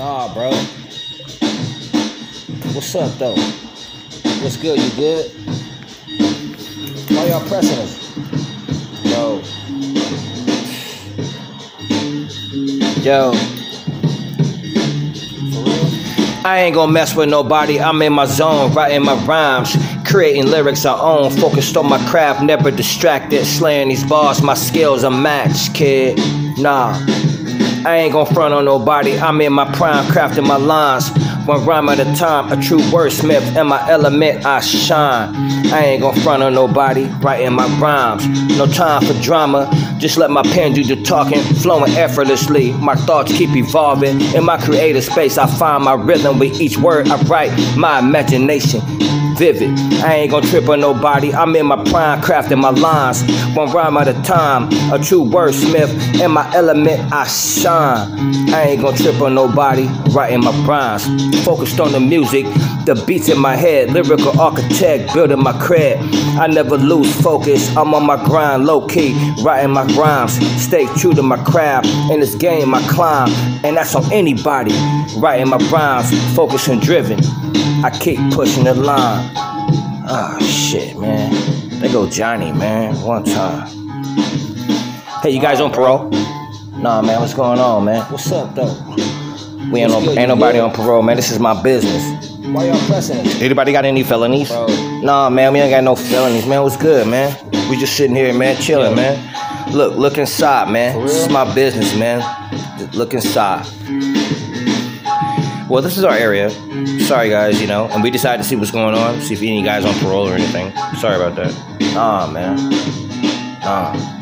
Nah, bro. What's up, though? What's good? You good? Why y'all pressing us? Yo. Yo. I ain't gonna mess with nobody. I'm in my zone, writing my rhymes, creating lyrics I own. Focused on my craft, never distracted. Slaying these bars, my skills are matched, kid. Nah. I ain't gon' front on nobody. I'm in my prime, crafting my lines. One rhyme at a time, a true wordsmith. In my element, I shine. I ain't gon' front on nobody, writing my rhymes. No time for drama, just let my pen do the talking, flowing effortlessly. My thoughts keep evolving. In my creative space, I find my rhythm with each word I write. My imagination vivid. I ain't gonna trip on nobody. I'm in my prime, crafting my lines. One rhyme at a time, a true wordsmith. In my element, I shine. I ain't gonna trip on nobody. Writing my rhymes, focused on the music, the beats in my head. Lyrical architect, building my cred. I never lose focus. I'm on my grind, low key, writing my rhymes. Stay true to my craft. In this game, I climb, and that's on anybody. Writing my rhymes, focused and driven. I keep pushing the line. Ah, oh, shit, man. They go Johnny, man. One time. Hey, you guys on parole? Nah, man. What's going on, man? What's up, though? We ain't, no, ain't nobody on parole, man. This is my business. Why y'all pressing? Anybody got any felonies? Bro. Nah, man. We ain't got no felonies, man. What's good, man? We just sitting here, man, chilling, man. Look, look inside, man. This is my business, man. Look inside. Well, this is our area. Sorry, guys, you know, and we decided to see what's going on, see if any guys on parole or anything. Sorry about that. Nah, man. Nah.